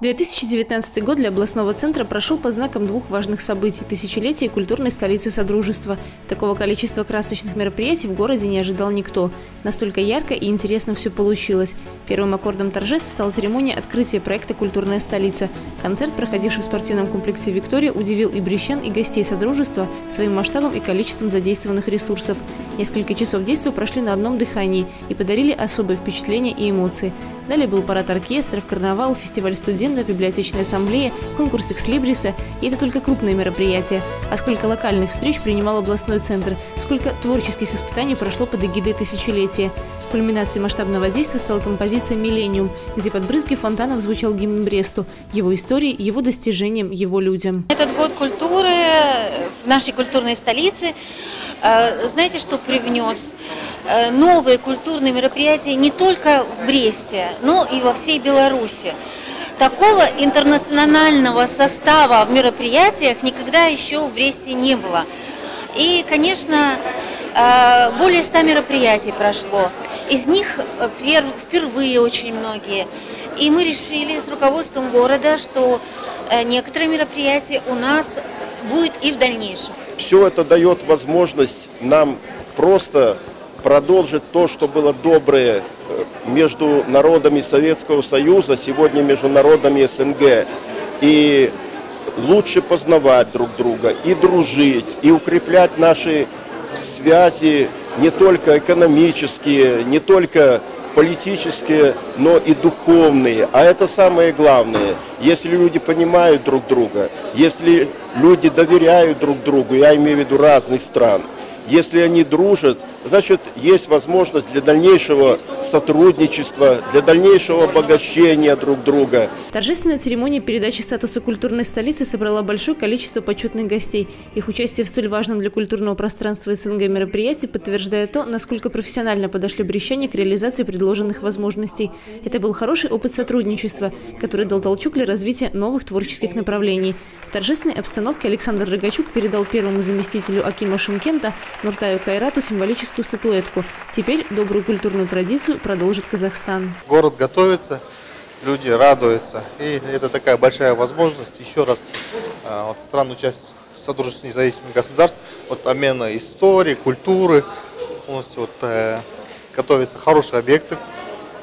2019 год для областного центра прошел под знаком двух важных событий – тысячелетия культурной столицы Содружества. Такого количества красочных мероприятий в городе не ожидал никто. Настолько ярко и интересно все получилось. Первым аккордом торжеств стала церемония открытия проекта «Культурная столица». Концерт, проходивший в спортивном комплексе «Виктория», удивил и брещан, и гостей Содружества своим масштабом и количеством задействованных ресурсов. Несколько часов действия прошли на одном дыхании и подарили особые впечатления и эмоции. Далее был парад оркестров, карнавал, фестиваль студентов, библиотечная ассамблея, конкурс экслибриса. И это только крупные мероприятия. А сколько локальных встреч принимал областной центр, сколько творческих испытаний прошло под эгидой тысячелетия. Кульминацией масштабного действия стала композиция «Миллениум», где под брызги фонтанов звучал гимн Бресту, его истории, его достижениям, его людям. Этот год культуры в нашей культурной столице, э, знаете, что привнес? Э, новые культурные мероприятия не только в Бресте, но и во всей Беларуси. Такого интернационального состава в мероприятиях никогда еще в Бресте не было. И, конечно, э, более ста мероприятий прошло. Из них э, впервые очень многие. И мы решили с руководством города, что некоторые мероприятия у нас будет и в дальнейшем. Все это дает возможность нам просто продолжить то, что было доброе э, между народами Советского Союза, сегодня между народами СНГ. И лучше познавать друг друга, и дружить, и укреплять наши связи не только экономические, не только политические, но и духовные. А это самое главное. Если люди понимают друг друга, если люди доверяют друг другу, я имею в виду разных стран, если они дружат, значит, есть возможность для дальнейшего сотрудничества, для дальнейшего обогащения друг друга. Торжественная церемония передачи статуса культурной столицы собрала большое количество почетных гостей. Их участие в столь важном для культурного пространства СНГ мероприятии подтверждает то, насколько профессионально подошли брещане к реализации предложенных возможностей. Это был хороший опыт сотрудничества, который дал толчок для развития новых творческих направлений. В торжественной обстановке Александр Рогачук передал первому заместителю Акима Шимкента Нуртаю Кайрату символическую статуэтку. Теперь добрую культурную традицию продолжит Казахстан. Город готовится, люди радуются. И это такая большая возможность еще раз а, вот, странную часть Содружества независимых государств, вот обмена истории, культуры, полностью вот, э, готовятся хорошие объекты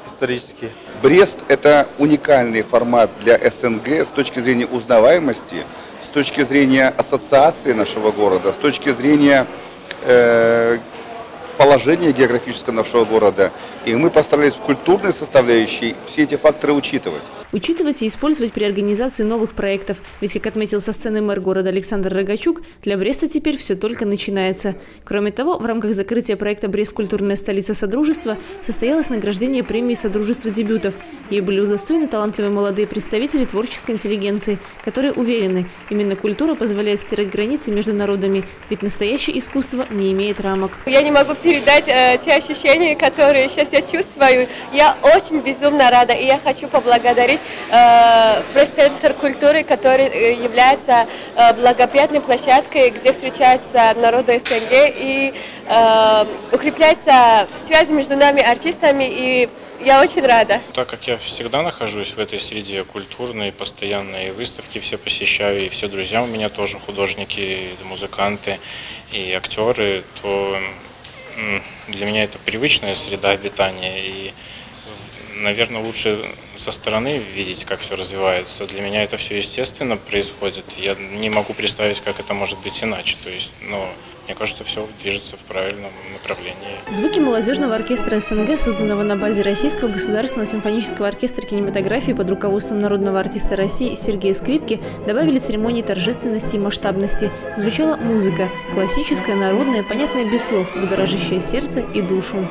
исторические. Брест – это уникальный формат для СНГ с точки зрения узнаваемости, с точки зрения ассоциации нашего города, с точки зрения э, положения географического нашего города. И мы постарались в культурной составляющей все эти факторы учитывать учитывать и использовать при организации новых проектов. Ведь, как отметил со сцены мэр города Александр Рогачук, для Бреста теперь все только начинается. Кроме того, в рамках закрытия проекта «Брест. Культурная столица Содружества» состоялось награждение премии Содружества дебютов. Ей были удостоены талантливые молодые представители творческой интеллигенции, которые уверены, именно культура позволяет стирать границы между народами, ведь настоящее искусство не имеет рамок. Я не могу передать э, те ощущения, которые сейчас я чувствую. Я очень безумно рада, и я хочу поблагодарить Э, пресс-центр культуры, который э, является э, благоприятной площадкой, где встречаются народы СНГ и укрепляются связи между нами, артистами, и я очень рада. Так как я всегда нахожусь в этой среде культурной, постоянной выставки все посещаю, и все друзья у меня тоже художники, музыканты и актеры, то для меня это привычная среда обитания. И наверное, лучше со стороны видеть, как все развивается. Для меня это все естественно происходит. Я не могу представить, как это может быть иначе. То есть, ну, мне кажется, все движется в правильном направлении. Звуки молодежного оркестра СНГ, созданного на базе Российского государственного симфонического оркестра кинематографии под руководством народного артиста России Сергея Скрипки, добавили церемонии торжественности и масштабности. Звучала музыка, классическая, народная, понятная без слов, будоражащая сердце и душу.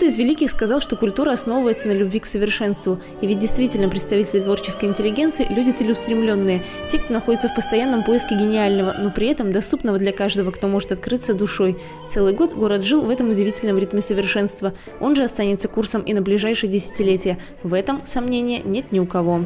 Кто-то из великих сказал, что культура основывается на любви к совершенству. И ведь действительно представители творческой интеллигенции – люди целеустремленные, те, кто находится в постоянном поиске гениального, но при этом доступного для каждого, кто может открыться душой. Целый год город жил в этом удивительном ритме совершенства. Он же останется курсом и на ближайшие десятилетия. В этом сомнения нет ни у кого.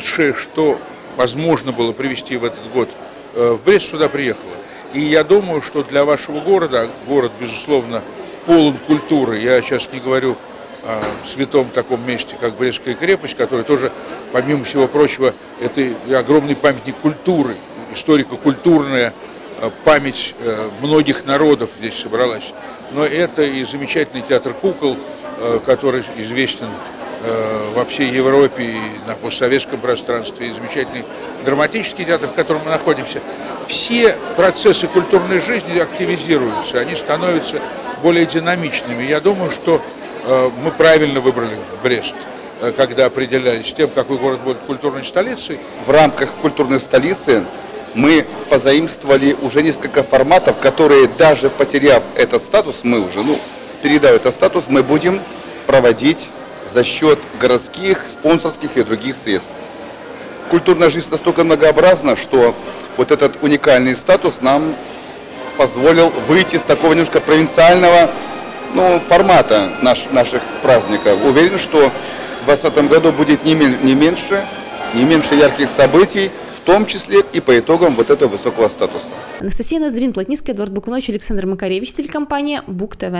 Лучшее, что возможно было привести в этот год, э, в Брест сюда приехало. И я думаю, что для вашего города, город, безусловно, полон культуры, я сейчас не говорю о святом таком месте, как Брестская крепость, которая тоже, помимо всего прочего, это огромный памятник культуры, историко-культурная э, память э, многих народов здесь собралась. Но это и замечательный театр кукол, который известен во всей Европе и на постсоветском пространстве, и замечательный драматический театр, в котором мы находимся, все процессы культурной жизни активизируются, они становятся более динамичными. Я думаю, что э, мы правильно выбрали Брест, э, когда определялись тем, какой город будет культурной столицей. В рамках культурной столицы мы позаимствовали уже несколько форматов, которые даже потеряв этот статус, мы уже, ну, передав этот статус, мы будем проводить за счет городских, спонсорских и других средств. Культурная жизнь настолько многообразна, что вот этот уникальный статус нам позволил выйти с такого немножко провинциального ну, формата наш, наших праздников. Уверен, что в 2020 году будет не, не меньше, не меньше ярких событий, в том числе и по итогам вот этого высокого статуса. Анастасия Ноздрин, Плотницкая, Эдуард Бакунович, Александр Макаревич, телекомпания БУК ТВ.